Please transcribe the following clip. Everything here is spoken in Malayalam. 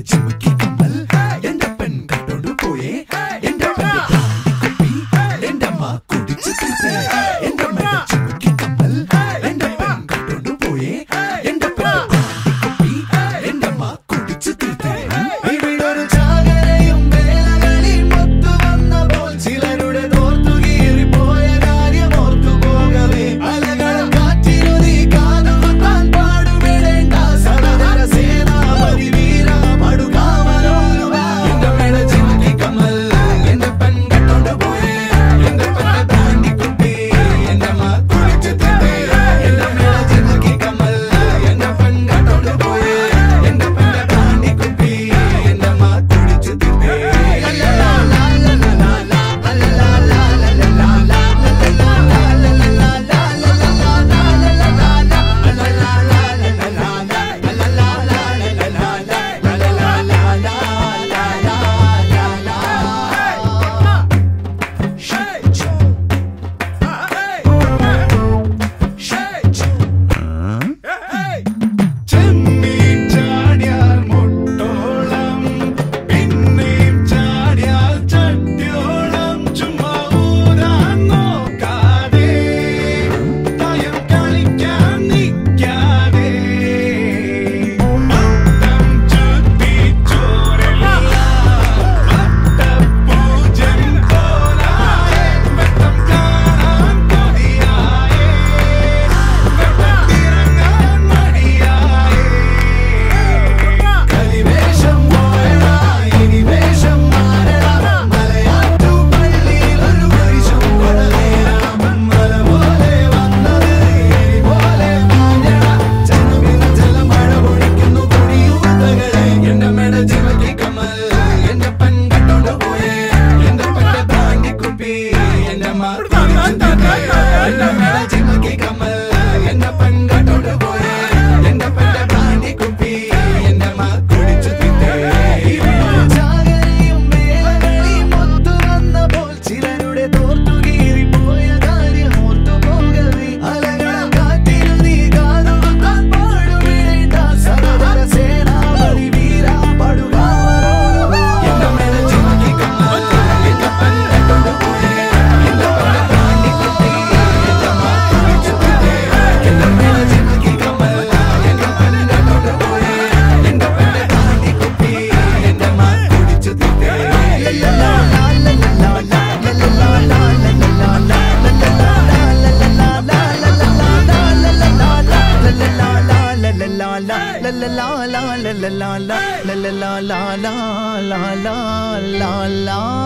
that you would la la la la la